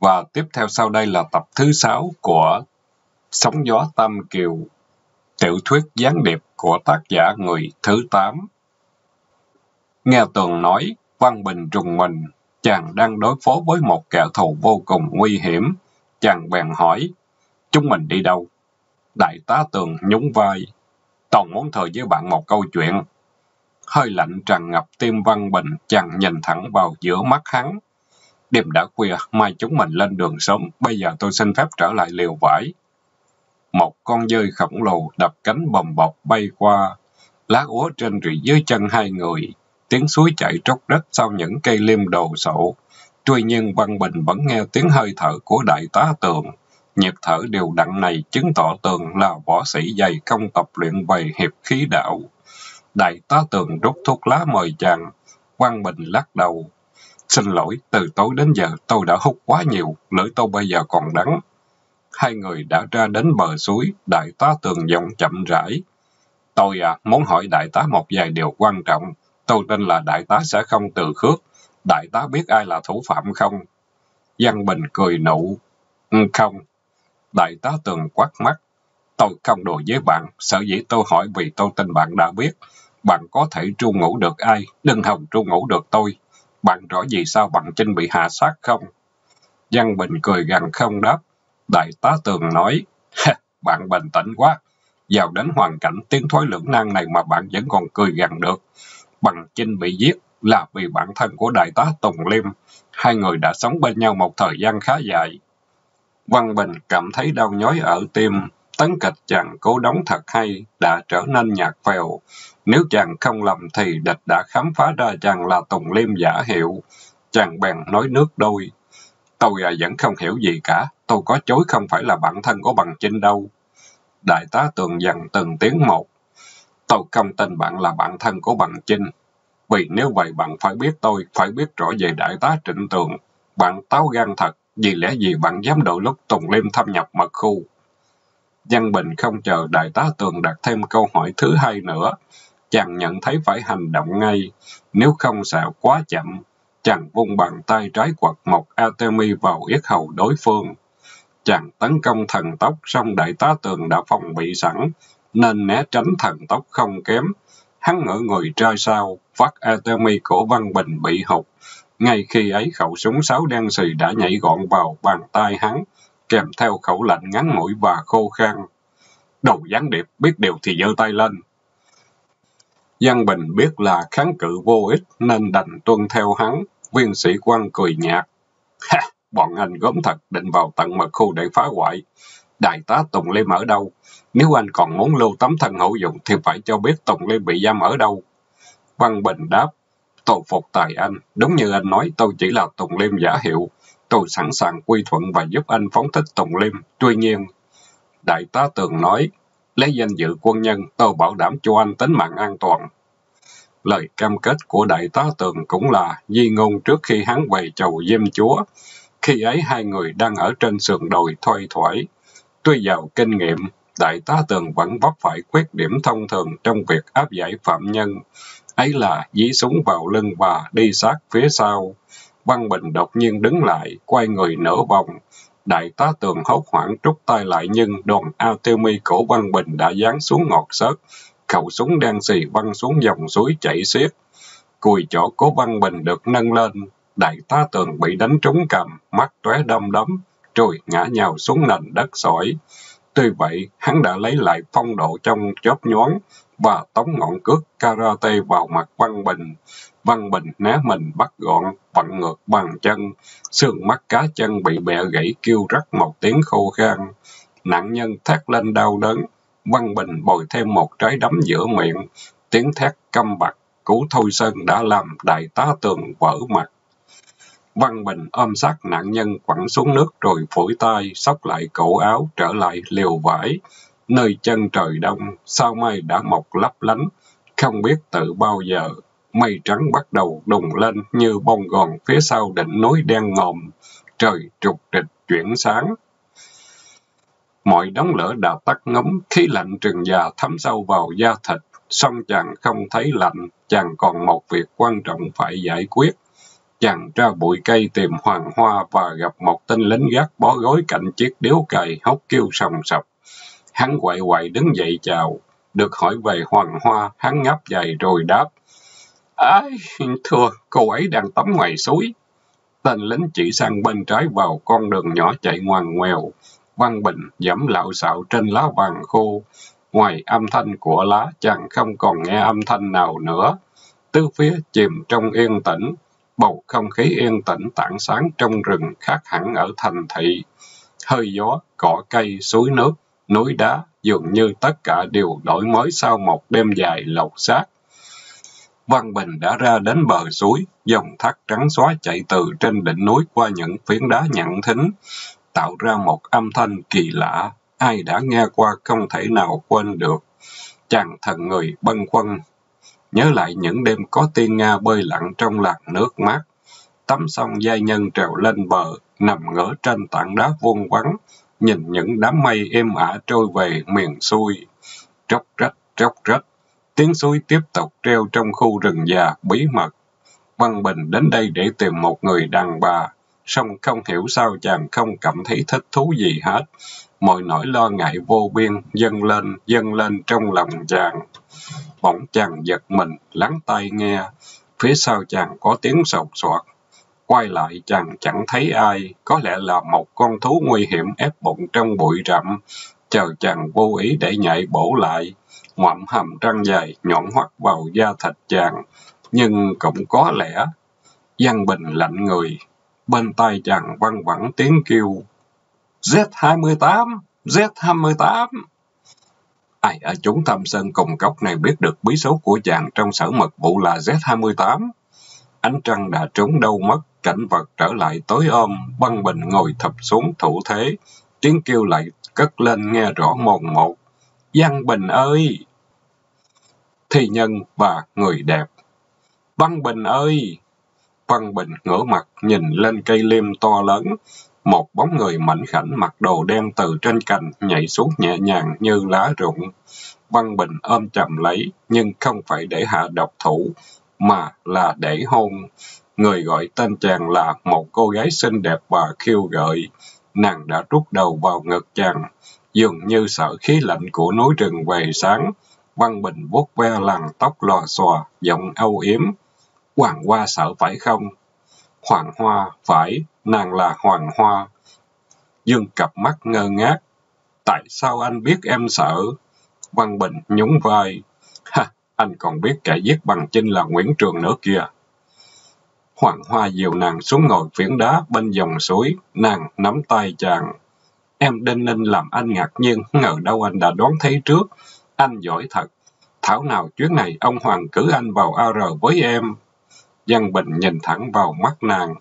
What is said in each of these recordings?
Và tiếp theo sau đây là tập thứ sáu của Sóng gió Tam Kiều, tiểu thuyết gián điệp của tác giả người thứ tám. Nghe Tường nói, Văn Bình trùng mình, chàng đang đối phó với một kẻ thù vô cùng nguy hiểm. Chàng bèn hỏi, chúng mình đi đâu? Đại tá Tường nhún vai, Tòng muốn thời với bạn một câu chuyện. Hơi lạnh tràn ngập tim Văn Bình, chàng nhìn thẳng vào giữa mắt hắn. Đêm đã khuya, mai chúng mình lên đường sớm, bây giờ tôi xin phép trở lại liều vải. Một con dơi khổng lồ đập cánh bồng bọc bay qua, lá úa trên rì dưới chân hai người, tiếng suối chảy tróc đất sau những cây liêm đồ sộ. Tuy nhiên Văn Bình vẫn nghe tiếng hơi thở của đại tá tường. Nhịp thở đều đặn này chứng tỏ tường là võ sĩ dày công tập luyện về hiệp khí đạo. Đại tá tường rút thuốc lá mời chàng. Văn Bình lắc đầu. Xin lỗi, từ tối đến giờ tôi đã hút quá nhiều, lưỡi tôi bây giờ còn đắng. Hai người đã ra đến bờ suối, đại tá tường giọng chậm rãi. Tôi à, muốn hỏi đại tá một vài điều quan trọng. Tôi tin là đại tá sẽ không từ khước. Đại tá biết ai là thủ phạm không? Văn Bình cười nụ. Ừ, không. Đại tá tường quát mắt. Tôi không đùa với bạn, sở dĩ tôi hỏi vì tôi tin bạn đã biết. Bạn có thể tru ngủ được ai, đừng hòng tru ngủ được tôi. Bạn rõ gì sao bằng Trinh bị hạ sát không? Văn Bình cười gằn không đáp. Đại tá Tường nói, bạn bình tĩnh quá. Vào đến hoàn cảnh tiến thoái lưỡng nan này mà bạn vẫn còn cười gằn được. Bằng Trinh bị giết là vì bản thân của đại tá Tùng Liêm. Hai người đã sống bên nhau một thời gian khá dài. Văn Bình cảm thấy đau nhói ở tim. Tấn kịch chàng cố đóng thật hay, đã trở nên nhạt phèo. Nếu chàng không lầm thì địch đã khám phá ra chàng là Tùng Liêm giả hiệu. Chàng bèn nói nước đôi. Tôi à, vẫn không hiểu gì cả, tôi có chối không phải là bản thân của bằng chinh đâu. Đại tá tường dần từng tiếng một. Tôi không tin bạn là bạn thân của bằng chinh. Vì nếu vậy bạn phải biết tôi, phải biết rõ về đại tá trịnh tường. Bạn táo gan thật, vì lẽ gì bạn dám đội lúc Tùng Liêm thâm nhập mật khu. Văn Bình không chờ đại tá tường đặt thêm câu hỏi thứ hai nữa. Chàng nhận thấy phải hành động ngay, nếu không sẽ quá chậm. Chàng vung bàn tay trái quật một Atemi vào yết hầu đối phương. Chàng tấn công thần tốc, song đại tá tường đã phòng bị sẵn, nên né tránh thần tốc không kém. Hắn ngỡ người ra sau, phát Atemi của Văn Bình bị hụt. Ngay khi ấy khẩu súng sáu đen xì đã nhảy gọn vào bàn tay hắn, kèm theo khẩu lệnh ngắn mũi và khô khan. Đầu gián điệp, biết điều thì giơ tay lên. Giang Bình biết là kháng cự vô ích nên đành tuân theo hắn, viên sĩ quan cười nhạt. Ha, bọn anh gớm thật, định vào tận mật khu để phá hoại. Đại tá Tùng Liêm ở đâu? Nếu anh còn muốn lưu tấm thân hữu dụng thì phải cho biết Tùng Liêm bị giam ở đâu. Văn Bình đáp, tôi phục tài anh. Đúng như anh nói, tôi chỉ là Tùng Liêm giả hiệu. Tôi sẵn sàng quy thuận và giúp anh phóng thích Tùng Liêm. Tuy nhiên, Đại tá Tường nói, lấy danh dự quân nhân, tôi bảo đảm cho anh tính mạng an toàn. Lời cam kết của đại tá Tường cũng là di ngôn trước khi hắn về chầu Diêm Chúa. Khi ấy hai người đang ở trên sườn đồi thoai thoải. Tuy giàu kinh nghiệm, đại tá Tường vẫn vấp phải khuyết điểm thông thường trong việc áp giải phạm nhân. Ấy là dí súng vào lưng và đi sát phía sau. Văn Bình đột nhiên đứng lại, quay người nửa vòng. Đại tá Tường hốt hoảng trút tay lại nhưng đòn ao tiêu mi cổ Văn Bình đã giáng xuống ngọt sớt, khẩu súng đen xì văng xuống dòng suối chảy xiết. Cùi chỗ cố văn bình được nâng lên, đại tá tường bị đánh trúng cầm, mắt tóe đâm đấm, rồi ngã nhào xuống nền đất sỏi. Tuy vậy, hắn đã lấy lại phong độ trong chớp nhoáng và tống ngọn cước karate vào mặt Văn Bình. Văn Bình né mình bắt gọn, vặn ngược bằng chân, xương mắt cá chân bị bẻ gãy kêu rắc một tiếng khô khan. Nạn nhân thét lên đau đớn, Văn Bình bồi thêm một trái đấm giữa miệng, tiếng thét căm bặt, cú thôi sơn đã làm đại tá tường vỡ mặt. Văn Bình ôm sát nạn nhân quẳng xuống nước rồi phủi tay, sóc lại cổ áo, trở lại liều vải. Nơi chân trời đông, sao mai đã mọc lấp lánh, không biết từ bao giờ. Mây trắng bắt đầu đùng lên như bông gòn phía sau đỉnh núi đen ngòm. Trời trục trịch chuyển sáng. Mọi đống lửa đã tắt ngấm, khí lạnh trừng già thấm sâu vào da thịt. Xong chàng không thấy lạnh, chàng còn một việc quan trọng phải giải quyết. Chàng ra bụi cây tìm hoàng hoa và gặp một tên lính gác bó gối cạnh chiếc điếu cày hốc kêu sòng sọc. Hắn quậy quậy đứng dậy chào, được hỏi về hoàng hoa, hắn ngáp dài rồi đáp. Ái, thưa, cô ấy đang tắm ngoài suối. Tên lính chỉ sang bên trái vào con đường nhỏ chạy ngoằn ngoèo. Văn Bình dẫm lạo xạo trên lá vàng khô. Ngoài âm thanh của lá, chàng không còn nghe âm thanh nào nữa. Tứ phía chìm trong yên tĩnh, bầu không khí yên tĩnh tảng sáng trong rừng khác hẳn ở thành thị. Hơi gió, cỏ cây, suối nước, núi đá, dường như tất cả đều đổi mới sau một đêm dài lột xác. Văn Bình đã ra đến bờ suối, dòng thác trắng xóa chạy từ trên đỉnh núi qua những phiến đá nhẵn thính, tạo ra một âm thanh kỳ lạ, ai đã nghe qua không thể nào quên được. Chàng thần người bâng khuâng, nhớ lại những đêm có tiên Nga bơi lặn trong làn nước mát. Tắm xong giai nhân trèo lên bờ, nằm ngỡ trên tảng đá vuông vắng, nhìn những đám mây êm ả trôi về miền xuôi. Tróc rách, tróc rách, tiếng suối tiếp tục treo trong khu rừng già bí mật. Văn Bình đến đây để tìm một người đàn bà, song không hiểu sao chàng không cảm thấy thích thú gì hết. Mọi nỗi lo ngại vô biên dâng lên, dâng lên trong lòng chàng. Bỗng chàng giật mình, lắng tai nghe. Phía sau chàng có tiếng sột soạt. Quay lại chàng chẳng thấy ai, có lẽ là một con thú nguy hiểm ép bụng trong bụi rậm. Chờ chàng vô ý để nhảy bổ lại, ngoạm hàm răng dài nhọn hoắt vào da thịt chàng. Nhưng cũng có lẽ, Giang Bình lạnh người, bên tai chàng văng vẳng tiếng kêu. Z28! Z28! Ai ở chúng thâm sơn cùng cốc này biết được bí số của chàng trong sở mật vụ là Z28? Ánh trăng đã trốn đâu mất, cảnh vật trở lại tối ôm, băng bình ngồi thập xuống thủ thế. Tiếng kêu lại cất lên nghe rõ mồn một. Văn Bình ơi! Thi nhân và người đẹp. Văn Bình ơi! Văn Bình ngửa mặt nhìn lên cây liêm to lớn, một bóng người mảnh khảnh mặc đồ đen từ trên cành nhảy xuống nhẹ nhàng như lá rụng. Văn Bình ôm chầm lấy, nhưng không phải để hạ độc thủ, mà là để hôn. Người gọi tên chàng là một cô gái xinh đẹp và khiêu gợi. Nàng đã rút đầu vào ngực chàng, dường như sợ khí lạnh của núi rừng về sáng. Văn Bình vuốt ve làn tóc lò xòa, giọng âu yếm. Hoàng Hoa sợ phải không? Hoàng Hoa, phải, nàng là Hoàng Hoa. Dương cặp mắt ngơ ngác. Tại sao anh biết em sợ? Văn Bình nhún vai. Ha, anh còn biết kẻ giết bằng chinh là Nguyễn Trường nữa kìa. Hoàng Hoa dìu nàng xuống ngồi phiến đá bên dòng suối, nàng nắm tay chàng. Em đinh ninh làm anh ngạc nhiên, ngờ đâu anh đã đoán thấy trước. Anh giỏi thật. Thảo nào chuyến này ông Hoàng cử anh vào AR với em. Giang Bình nhìn thẳng vào mắt nàng.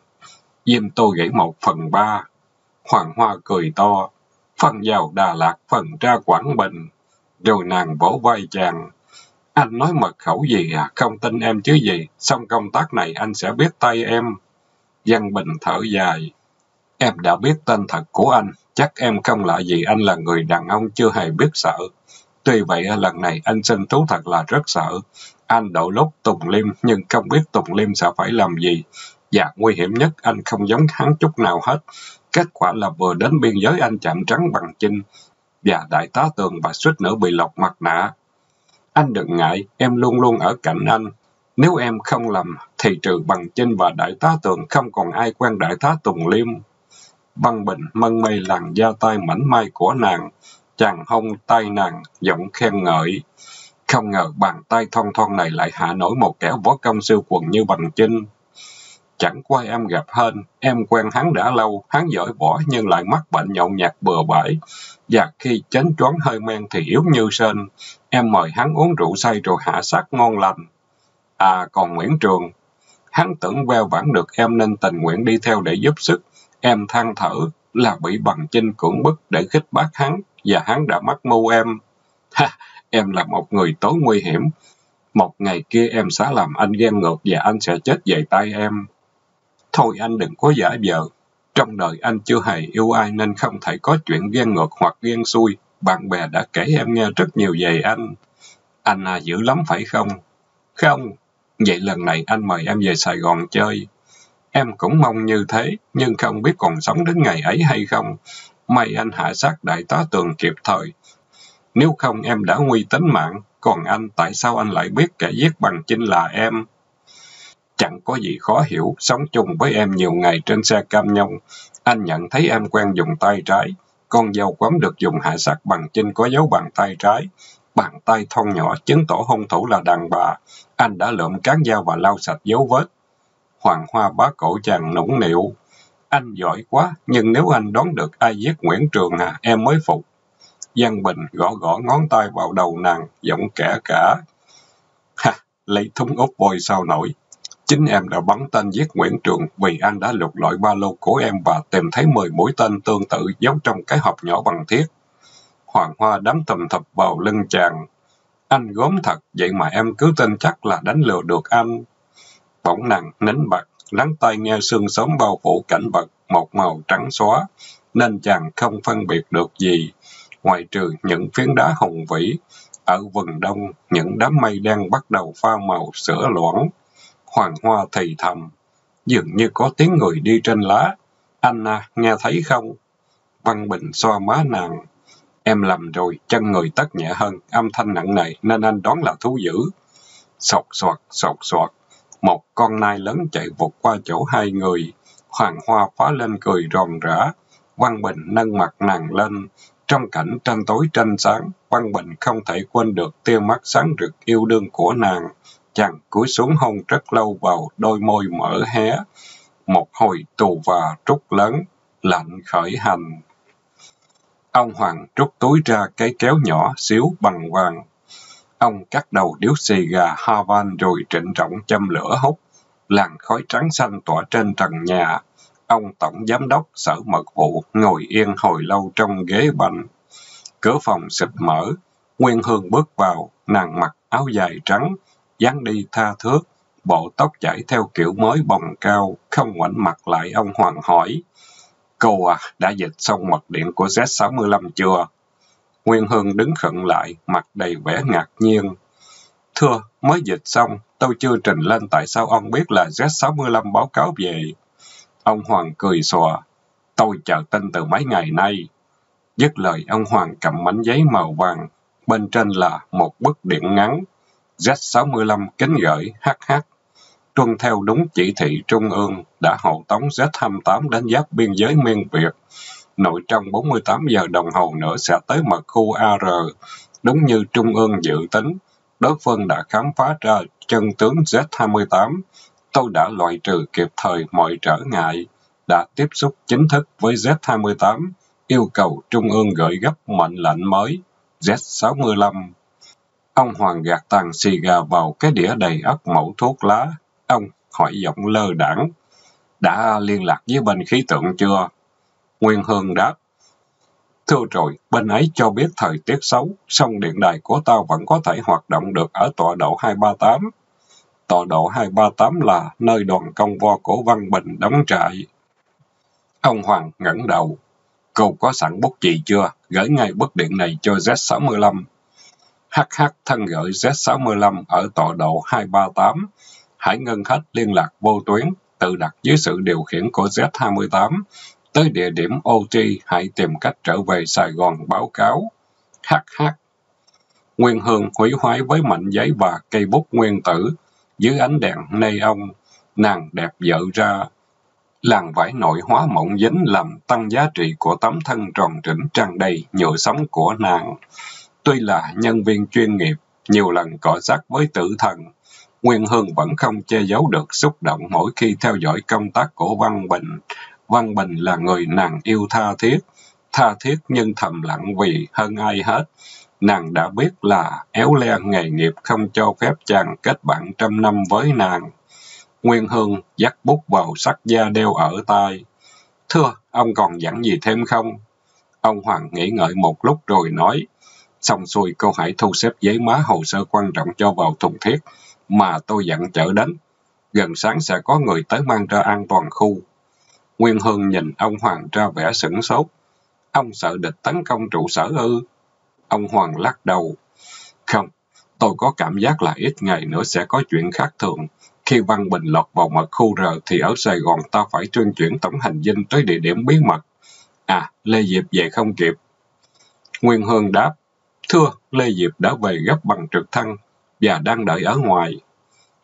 Diêm tôi gãy một phần ba. Hoàng Hoa cười to. Phần vào Đà Lạt, phần ra Quảng Bình. Rồi nàng vỗ vai chàng. Anh nói mật khẩu gì à? Không tin em chứ gì. Xong công tác này anh sẽ biết tay em. Văn Bình thở dài. Em đã biết tên thật của anh. Chắc em không lạ gì anh là người đàn ông chưa hề biết sợ. Tuy vậy, lần này anh xin thú thật là rất sợ. Anh đậu lốt Tùng Liêm, nhưng không biết Tùng Liêm sẽ phải làm gì. Và nguy hiểm nhất, anh không giống hắn chút nào hết. Kết quả là vừa đến biên giới, anh chạm trắng bằng chinh. Và đại tá tường và suýt nữa bị lọc mặt nạ. Anh đừng ngại, em luôn luôn ở cạnh anh. Nếu em không làm, thì trừ bằng chinh và đại tá tường không còn ai quen đại tá Tùng Liêm. Băng bình mân mây làn da tay mảnh mai của nàng, chàng hông tay nàng, giọng khen ngợi. Không ngờ bàn tay thon thon này lại hạ nổi một kẻ võ công siêu quần như bằng chinh. Chẳng qua em gặp hơn, em quen hắn đã lâu, hắn giỏi võ nhưng lại mắc bệnh nhậu nhạt bừa bãi. Và khi chánh choáng hơi men thì yếu như sên. Em mời hắn uống rượu say rồi hạ sát ngon lành. À, còn Nguyễn Trường, hắn tưởng veo vãn được em nên tình nguyện đi theo để giúp sức. Em than thở là bị bằng chinh cưỡng bức để khích bác hắn, và hắn đã mắc mưu em. Ha, em là một người tối nguy hiểm. Một ngày kia em sẽ làm anh ghen ngược và anh sẽ chết về tay em. Thôi anh đừng có giả vờ. Trong đời anh chưa hề yêu ai nên không thể có chuyện ghen ngược hoặc ghen xui. Bạn bè đã kể em nghe rất nhiều về anh. Anh à dữ lắm phải không? Không. Vậy lần này anh mời em về Sài Gòn chơi. Em cũng mong như thế, nhưng không biết còn sống đến ngày ấy hay không. May anh hạ sát đại tá tường kịp thời. Nếu không em đã nguy tính mạng, còn anh tại sao anh lại biết kẻ giết bằng chinh là em? Chẳng có gì khó hiểu, sống chung với em nhiều ngày trên xe cam nhông. Anh nhận thấy em quen dùng tay trái. Con dao quắm được dùng hạ sát bằng chinh có dấu bàn tay trái. Bàn tay thon nhỏ chứng tỏ hung thủ là đàn bà. Anh đã lượm cán dao và lau sạch dấu vết. Hoàng Hoa bá cổ chàng nũng nịu. Anh giỏi quá, nhưng nếu anh đoán được ai giết Nguyễn Trường à, em mới phục. Giang Bình gõ gõ ngón tay vào đầu nàng, giọng kẻ cả. Ha, lấy thúng úp bôi sao nổi. Chính em đã bắn tên giết Nguyễn Trường vì anh đã lục lọi ba lô của em và tìm thấy 10 mũi tên tương tự giấu trong cái hộp nhỏ bằng thiết. Hoàng Hoa đắm thầm thập vào lưng chàng. Anh gốm thật, vậy mà em cứ tin chắc là đánh lừa được anh. Bỗng nàng nín bật, lắng tay nghe sương sớm bao phủ cảnh vật, một màu trắng xóa, nên chàng không phân biệt được gì, ngoài trừ những phiến đá hùng vĩ. Ở vườn đông, những đám mây đen bắt đầu pha màu sữa loãng. Hoàng hoa thì thầm, dường như có tiếng người đi trên lá. Anna, nghe thấy không? Văn Bình xoa má nàng. Em lầm rồi, chân người tất nhẹ hơn, âm thanh nặng nề nên anh đoán là thú dữ. Sột soạt, sột soạt, một con nai lớn chạy vụt qua chỗ hai người. Hoàng Hoa phá lên cười ròn rã. Văn Bình nâng mặt nàng lên. Trong cảnh tranh tối tranh sáng, Văn Bình không thể quên được tia mắt sáng rực yêu đương của nàng. Chàng cúi xuống hôn rất lâu vào đôi môi mở hé. Một hồi tù và trúc lớn, lạnh khởi hành. Ông Hoàng rút túi ra cái kéo nhỏ xíu bằng vàng. Ông cắt đầu điếu xì gà Havan rồi trịnh trọng châm lửa hút. Làn khói trắng xanh tỏa trên trần nhà. Ông Tổng Giám đốc Sở Mật vụ ngồi yên hồi lâu trong ghế bành. Cửa phòng xịt mở. Nguyên Hương bước vào, nàng mặc áo dài trắng, dáng đi tha thước, bộ tóc chảy theo kiểu mới bồng cao, không ngoảnh mặt lại ông Hoàng hỏi. Cô à, đã dịch xong mật điện của Z65 chưa? Nguyên Hương đứng khẩn lại, mặt đầy vẻ ngạc nhiên. Thưa, mới dịch xong, tôi chưa trình lên tại sao ông biết là Z65 báo cáo về. Ông Hoàng cười xòa. Tôi chờ tin từ mấy ngày nay. Dứt lời, ông Hoàng cầm mảnh giấy màu vàng. Bên trên là một bức điện ngắn. Z65 kính gửi HH. Tuân theo đúng chỉ thị Trung ương đã hộ tống Z28 đến giáp biên giới miên Việt nội trong 48 giờ đồng hồ nữa sẽ tới mật khu AR. Đúng như Trung ương dự tính, đối phương đã khám phá ra chân tướng Z28. Tôi đã loại trừ kịp thời mọi trở ngại, đã tiếp xúc chính thức với Z28, yêu cầu Trung ương gửi gấp mệnh lệnh mới, Z65. Ông Hoàng gạt tàn xì gà vào cái đĩa đầy ắp mẫu thuốc lá. Ông hỏi giọng lơ đảng. Đã liên lạc với bên khí tượng chưa? Nguyên Hương đáp. Thưa rồi, bên ấy cho biết thời tiết xấu, song điện đài của tao vẫn có thể hoạt động được ở tọa độ 238. Tọa độ 238 là nơi đoàn công vo của Văn Bình đóng trại. Ông Hoàng ngẩng đầu. Cô có sẵn bút chì chưa? Gửi ngay bức điện này cho Z65. HH thân gửi Z65 ở tọa độ 238. Hãy ngân khách liên lạc vô tuyến, tự đặt dưới sự điều khiển của Z28 Tới địa điểm OT, hãy tìm cách trở về Sài Gòn báo cáo. HH. Nguyên Hương hủy hoái với mảnh giấy và cây bút nguyên tử. Dưới ánh đèn neon, nàng đẹp vợ ra. Làng vải nội hóa mộng dính làm tăng giá trị của tấm thân tròn trĩnh tràn đầy nhựa sống của nàng. Tuy là nhân viên chuyên nghiệp, nhiều lần cọ sát với tử thần, Nguyên Hương vẫn không che giấu được xúc động mỗi khi theo dõi công tác của Văn Bình. Văn Bình là người nàng yêu tha thiết, tha thiết nhưng thầm lặng vì hơn ai hết. Nàng đã biết là éo le nghề nghiệp không cho phép chàng kết bạn trăm năm với nàng. Nguyên Hương dắt bút vào sắc da đeo ở tai. Thưa, ông còn dặn gì thêm không? Ông Hoàng nghĩ ngợi một lúc rồi nói. Xong xuôi cô hãy thu xếp giấy má hồ sơ quan trọng cho vào thùng thiết mà tôi dặn chở đến. Gần sáng sẽ có người tới mang ra an toàn khu. Nguyên Hương nhìn ông Hoàng ra vẻ sửng sốt. Ông sợ địch tấn công trụ sở ư? Ông Hoàng lắc đầu. Không, tôi có cảm giác là ít ngày nữa sẽ có chuyện khác thường. Khi Văn Bình lọt vào mật khu R thì ở Sài Gòn ta phải tuyên chuyển tổng hành dinh tới địa điểm bí mật. À, Lê Diệp về không kịp. Nguyên Hương đáp, Thưa, Lê Diệp đã về gấp bằng trực thăng và đang đợi ở ngoài.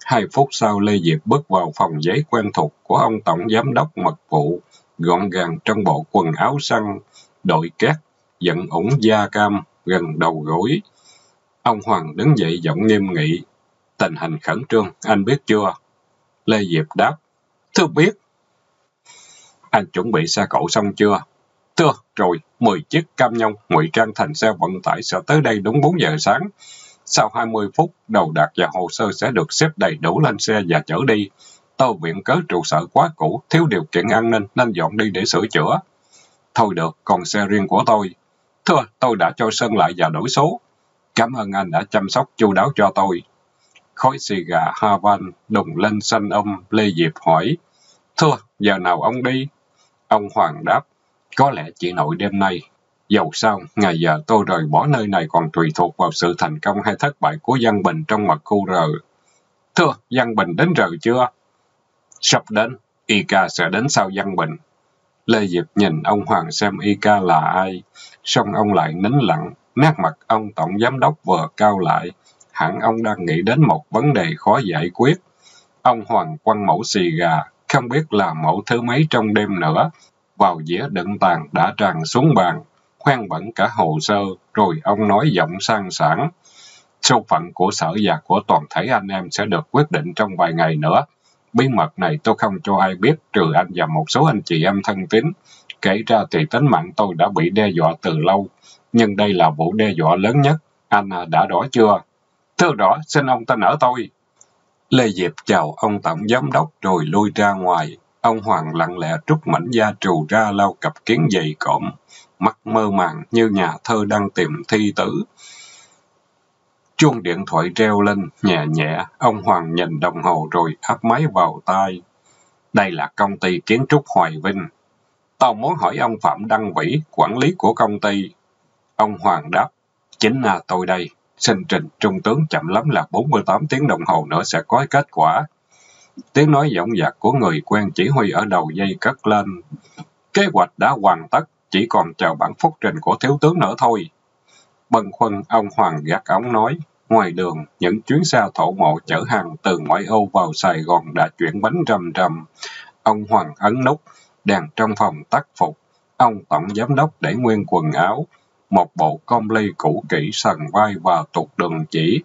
Hai phút sau Lê Diệp bước vào phòng giấy quen thuộc của ông Tổng Giám đốc mật vụ, gọn gàng trong bộ quần áo săn, đội két, giận ủng da cam, gần đầu gối. Ông Hoàng đứng dậy giọng nghiêm nghị. Tình hình khẩn trương, anh biết chưa? Lê Diệp đáp. Thưa biết. Anh chuẩn bị xe cậu xong chưa? Thưa, rồi, 10 chiếc cam nhông ngụy trang thành xe vận tải sẽ tới đây đúng 4 giờ sáng. Sau 20 phút, đầu đạc và hồ sơ sẽ được xếp đầy đủ lên xe và chở đi. tàu viện cớ trụ sở quá cũ, thiếu điều kiện an ninh nên dọn đi để sửa chữa. Thôi được, còn xe riêng của tôi. Thưa, tôi đã cho Sơn lại và đổi số. Cảm ơn anh đã chăm sóc chu đáo cho tôi. Khói xì gà Havan đùng lên xanh âm, Lê Diệp hỏi. Thưa, giờ nào ông đi? Ông Hoàng đáp. Có lẽ chỉ nội đêm nay. Dầu sao, ngày giờ tôi rời bỏ nơi này còn tùy thuộc vào sự thành công hay thất bại của Giang Bình trong mặt khu rờ. Thưa, Giang Bình đến rờ chưa? Sắp đến, Y ca sẽ đến sau Giang Bình. Lê Diệp nhìn ông Hoàng xem Y ca là ai, xong ông lại nín lặng, nét mặt ông Tổng Giám đốc vừa cao lại, hẳn ông đang nghĩ đến một vấn đề khó giải quyết. Ông Hoàng quăng mẫu xì gà, không biết là mẫu thứ mấy trong đêm nữa, vào dĩa đựng tàn đã tràn xuống bàn, khoan bẩn cả hồ sơ, rồi ông nói giọng sang sảng. Số phận của sở và của toàn thể anh em sẽ được quyết định trong vài ngày nữa. Bí mật này tôi không cho ai biết, trừ anh và một số anh chị em thân tín. Kể ra thì tính mạng tôi đã bị đe dọa từ lâu, nhưng đây là vụ đe dọa lớn nhất. Anh à, đã rõ chưa? Thưa rõ, xin ông tin ở tôi. Lê Diệp chào ông tổng giám đốc rồi lui ra ngoài. Ông Hoàng lặng lẽ trút mảnh da trù ra lau cặp kiến dày cộm, mắt mơ màng như nhà thơ đang tìm thi tử. Chuông điện thoại reo lên, nhẹ nhẹ, ông Hoàng nhìn đồng hồ rồi áp máy vào tai. Đây là công ty kiến trúc Hoài Vinh. Tao muốn hỏi ông Phạm Đăng Vĩ, quản lý của công ty. Ông Hoàng đáp, chính là tôi đây. Xin trình trung tướng chậm lắm là 48 tiếng đồng hồ nữa sẽ có kết quả. Tiếng nói giọng dạc của người quen chỉ huy ở đầu dây cất lên. Kế hoạch đã hoàn tất, chỉ còn chờ bản phúc trình của thiếu tướng nữa thôi. Bần khuân, ông Hoàng gác ống nói. Ngoài đường, những chuyến xe thổ mộ chở hàng từ ngoại ô vào Sài Gòn đã chuyển bánh rầm rầm. Ông Hoàng ấn nút, đèn trong phòng tắt phục. Ông Tổng Giám đốc để nguyên quần áo, một bộ công ly cũ kỹ sần vai và tụt đường chỉ,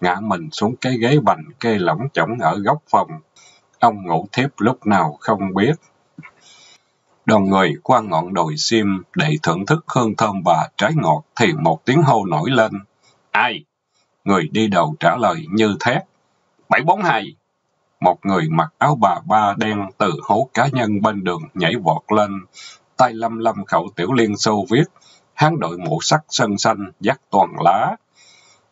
ngã mình xuống cái ghế bành kê lỏng chỏng ở góc phòng. Ông ngủ thiếp lúc nào không biết. Đoàn người qua ngọn đồi sim để thưởng thức hương thơm và trái ngọt thì một tiếng hô nổi lên. Ai? Người đi đầu trả lời như thét. 742. Một người mặc áo bà ba đen từ hố cá nhân bên đường nhảy vọt lên, tay lâm lâm khẩu tiểu liên xô viết. Hắn đội mũ sắt sân xanh, dắt toàn lá.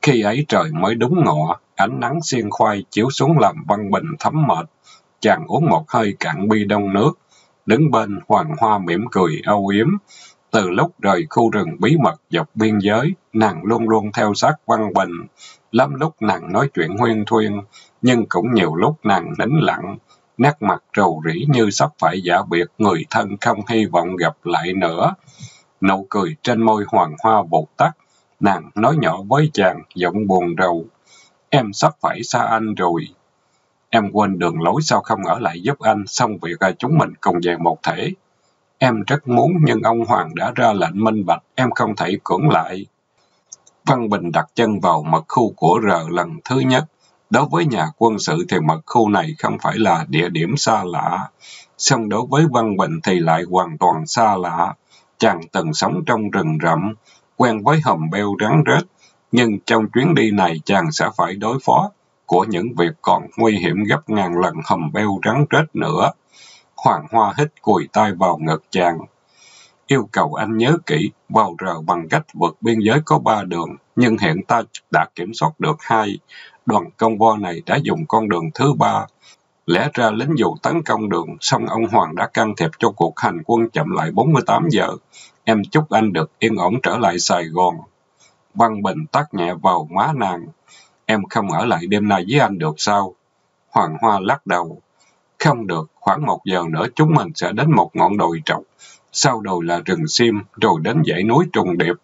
Khi ấy trời mới đúng ngọ, ánh nắng xiên khoai chiếu xuống làm văn bình thấm mệt. Chàng uống một hơi cạn bi đông nước, đứng bên hoàng hoa mỉm cười âu yếm. Từ lúc rời khu rừng bí mật dọc biên giới, nàng luôn luôn theo sát văn bình. Lắm lúc nàng nói chuyện huyên thuyên, nhưng cũng nhiều lúc nàng nín lặng, nét mặt rầu rĩ như sắp phải giả biệt người thân không hy vọng gặp lại nữa. Nụ cười trên môi hoàng hoa bột tắt, nàng nói nhỏ với chàng, giọng buồn rầu. Em sắp phải xa anh rồi. Em quên đường lối sao không ở lại giúp anh, xong việc ra chúng mình cùng về một thể. Em rất muốn, nhưng ông Hoàng đã ra lệnh minh bạch, em không thể cưỡng lại. Văn Bình đặt chân vào mật khu của R lần thứ nhất. Đối với nhà quân sự thì mật khu này không phải là địa điểm xa lạ. Xong đối với Văn Bình thì lại hoàn toàn xa lạ. Chàng từng sống trong rừng rậm, quen với hầm beo rắn rết. Nhưng trong chuyến đi này chàng sẽ phải đối phó của những việc còn nguy hiểm gấp ngàn lần hầm beo rắn rết nữa. Hoàng Hoa hít cùi tay vào ngực chàng. Yêu cầu anh nhớ kỹ, vào rờ bằng cách vượt biên giới có ba đường, nhưng hiện ta đã kiểm soát được hai. Đoàn công vo này đã dùng con đường thứ ba. Lẽ ra lính dù tấn công đường, song ông Hoàng đã can thiệp cho cuộc hành quân chậm lại 48 giờ. Em chúc anh được yên ổn trở lại Sài Gòn. Văn Bình tắt nhẹ vào má nàng. Em không ở lại đêm nay với anh được sao? Hoàng Hoa lắc đầu. Không được, khoảng một giờ nữa chúng mình sẽ đến một ngọn đồi trọc. Sau đồi là rừng sim, rồi đến dãy núi trùng điệp.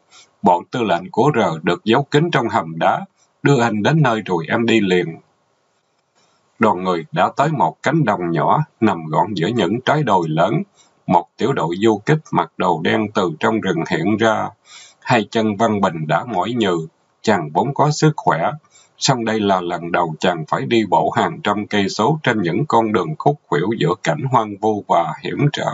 Bọn tư lệnh của R được giấu kín trong hầm đá. Đưa anh đến nơi rồi em đi liền. Đoàn người đã tới một cánh đồng nhỏ, nằm gọn giữa những trái đồi lớn. Một tiểu đội du kích mặc đồ đen từ trong rừng hiện ra. Hai chân Văn Bình đã mỏi nhừ, chàng vốn có sức khỏe. Song đây là lần đầu chàng phải đi bộ hàng trăm cây số trên những con đường khúc khuỷu giữa cảnh hoang vu và hiểm trở.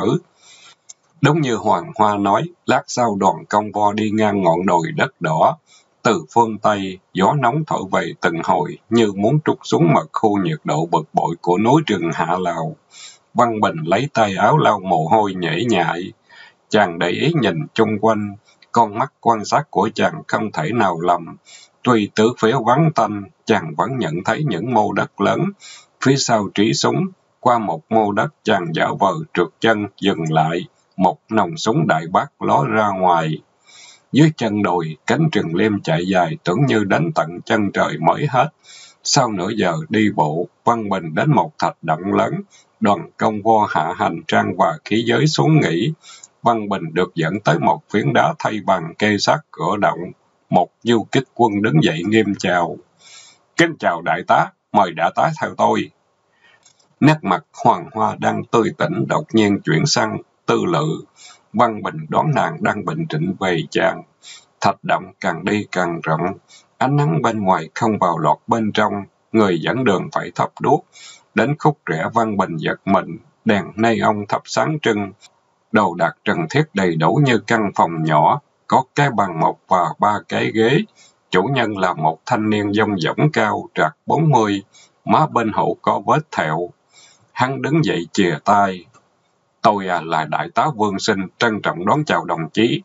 Đúng như Hoàng Hoa nói, lát sau đoàn công vo đi ngang ngọn đồi đất đỏ. Từ phương Tây, gió nóng thổi về từng hồi như muốn trút xuống mật khu nhiệt độ bực bội của núi rừng Hạ Lào. Văn Bình lấy tay áo lau mồ hôi nhễ nhại. Chàng để ý nhìn chung quanh, con mắt quan sát của chàng không thể nào lầm. Tuy tứ phía vắng tanh, chàng vẫn nhận thấy những mô đất lớn. Phía sau trí súng, qua một mô đất chàng dạo vờ trượt chân, dừng lại. Một nòng súng đại bác ló ra ngoài. Dưới chân đồi, cánh rừng liêm chạy dài tưởng như đánh tận chân trời mới hết. Sau nửa giờ đi bộ, Văn Bình đến một thạch động lớn, đoàn công vô hạ hành trang và khí giới xuống nghỉ. Văn Bình được dẫn tới một phiến đá thay bằng kê sát cửa động. Một du kích quân đứng dậy nghiêm chào. Kính chào đại tá, mời đại tá theo tôi. Nét mặt Hoàng Hoa đang tươi tỉnh đột nhiên chuyển sang tư lự. Văn Bình đoán nàng đang bệnh trịnh về chàng. Thạch động càng đi càng rộng, ánh nắng bên ngoài không vào lọt bên trong, người dẫn đường phải thắp đuốc. Đến khúc rẽ Văn Bình giật mình, đèn nay ông thắp sáng trưng, đồ đạc trần thiết đầy đủ như căn phòng nhỏ, có cái bàn mộc và ba cái ghế. Chủ nhân là một thanh niên dông dỏng cao, trạc bốn mươi, má bên hậu có vết thẹo. Hắn đứng dậy chìa tay. Tôi à, là đại tá Vương Sinh, trân trọng đón chào đồng chí.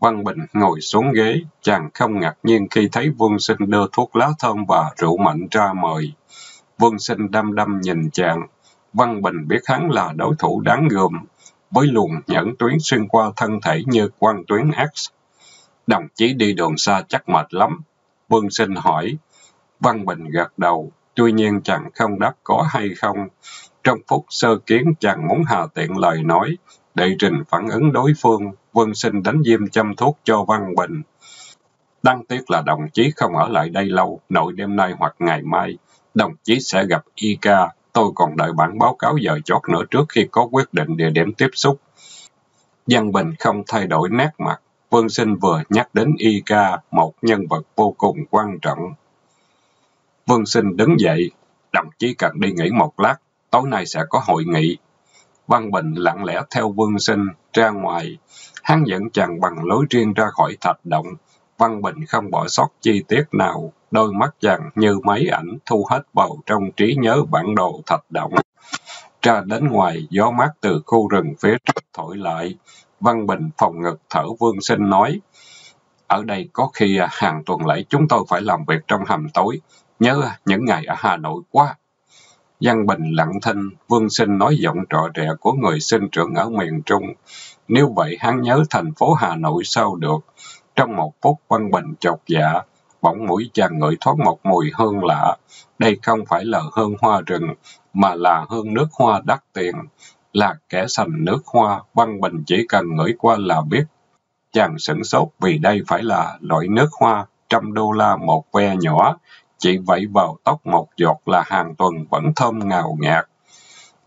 Văn Bình ngồi xuống ghế, chàng không ngạc nhiên khi thấy Vương Sinh đưa thuốc lá thơm và rượu mạnh ra mời. Vương Sinh đăm đăm nhìn chàng. Văn Bình biết hắn là đối thủ đáng gồm, với luồng nhẫn tuyến xuyên qua thân thể như quan tuyến X. Đồng chí đi đường xa chắc mệt lắm. Vương Sinh hỏi. Văn Bình gật đầu, tuy nhiên chàng không đáp có hay không. Trong phút sơ kiến chàng muốn hà tiện lời nói, để trình phản ứng đối phương, vương Sinh đánh diêm châm thuốc cho Văn Bình. Đáng tiếc là đồng chí không ở lại đây lâu, nội đêm nay hoặc ngày mai, đồng chí sẽ gặp Y ca. Tôi còn đợi bản báo cáo giờ chót nữa trước khi có quyết định địa điểm tiếp xúc. Văn Bình không thay đổi nét mặt. vương Sinh vừa nhắc đến Y ca, một nhân vật vô cùng quan trọng. vương Sinh đứng dậy. Đồng chí cần đi nghỉ một lát. Tối nay sẽ có hội nghị. Văn Bình lặng lẽ theo Vương Sinh ra ngoài. Hắn dẫn chàng bằng lối riêng ra khỏi thạch động. Văn Bình không bỏ sót chi tiết nào. Đôi mắt chàng như máy ảnh thu hết vào trong trí nhớ bản đồ thạch động. Ra đến ngoài, gió mát từ khu rừng phía trước thổi lại. Văn Bình phòng ngực thở Vương Sinh nói. Ở đây có khi à, hàng tuần lễ chúng tôi phải làm việc trong hầm tối. Nhớ à, những ngày ở Hà Nội quá. Văn Bình lặng thinh, Vương Sinh nói giọng trọ trẻ của người sinh trưởng ở miền Trung. Nếu vậy hắn nhớ thành phố Hà Nội sao được? Trong một phút Văn Bình chột dạ, bỗng mũi chàng ngửi thoát một mùi hương lạ. Đây không phải là hương hoa rừng, mà là hương nước hoa đắt tiền. Là kẻ sành nước hoa, Văn Bình chỉ cần ngửi qua là biết. Chàng sửng sốt vì đây phải là loại nước hoa, trăm đô la một ve nhỏ, chỉ vẫy vào tóc một giọt là hàng tuần vẫn thơm ngào ngạt.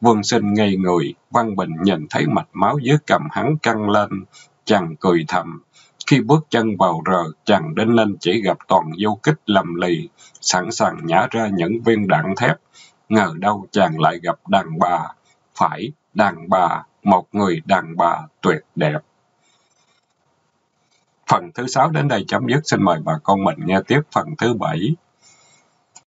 Vương sinh ngây người, Văn Bình nhìn thấy mạch máu dưới cầm hắn căng lên, chàng cười thầm. Khi bước chân vào rờ, chàng đinh lên chỉ gặp toàn du kích lầm lì, sẵn sàng nhả ra những viên đạn thép. Ngờ đâu chàng lại gặp đàn bà. Phải, đàn bà, một người đàn bà tuyệt đẹp. Phần thứ sáu đến đây chấm dứt. Xin mời bà con mình nghe tiếp phần thứ bảy.